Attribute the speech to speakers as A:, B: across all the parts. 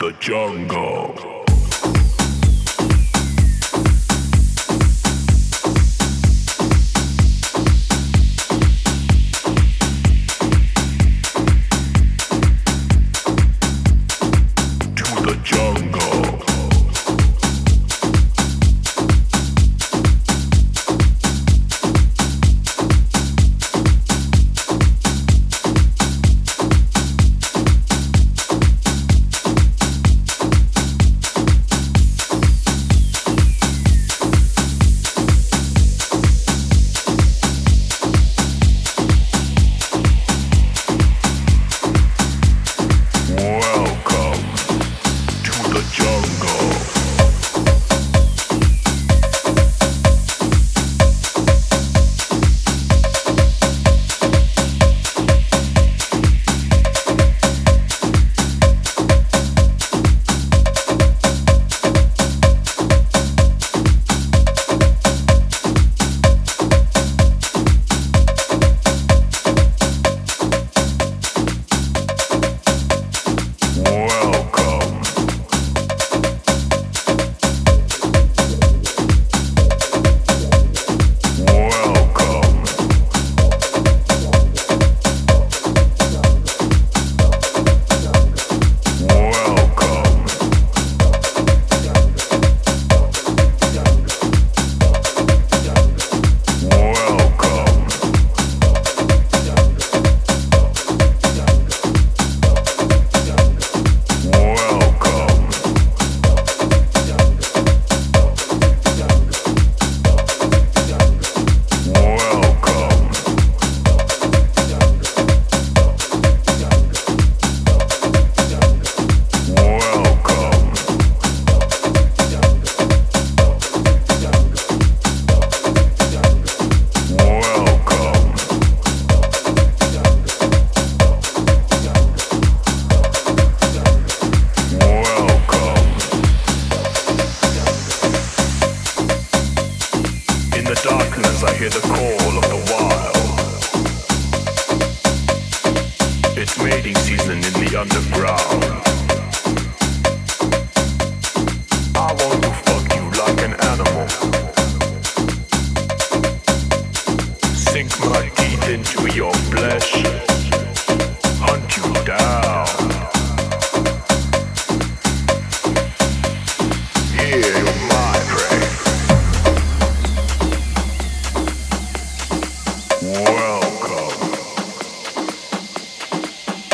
A: the jungle. darkness I hear the call of the wild. It's mating season in the underground. I want to fuck you like an animal. Sink my teeth into your flesh. Hunt you down.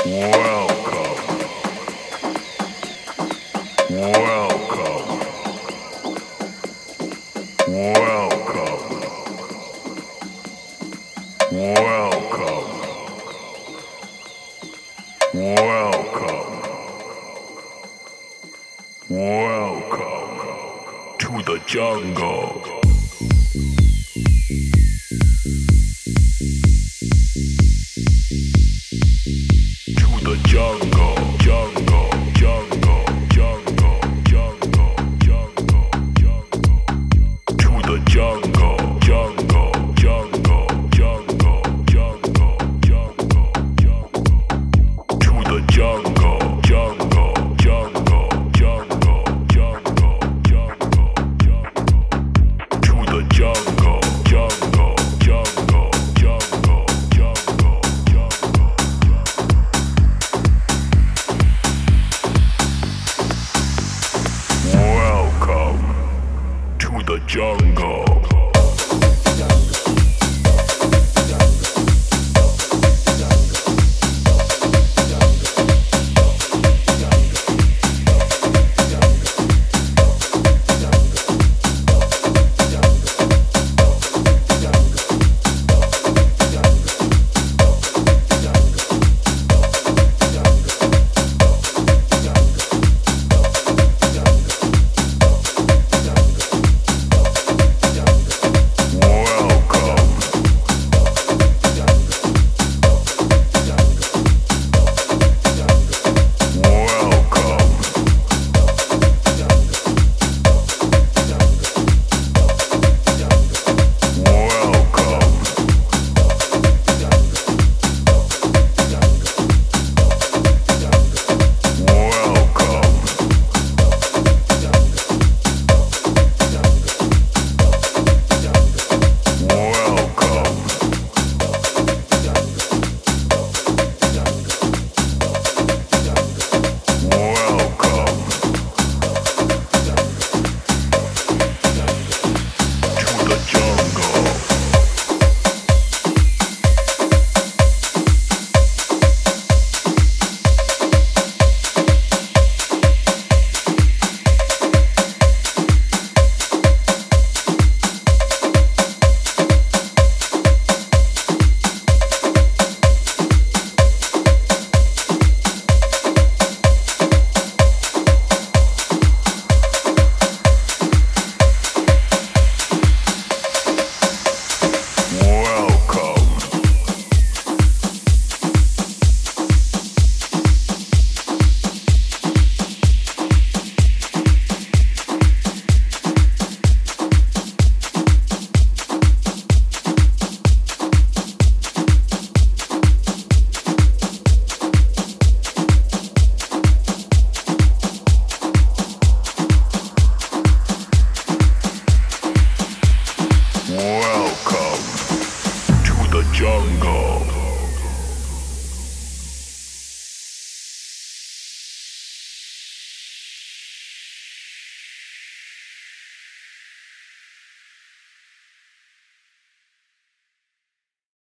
A: Welcome. To the jungle. The jungle, jungle. jungle.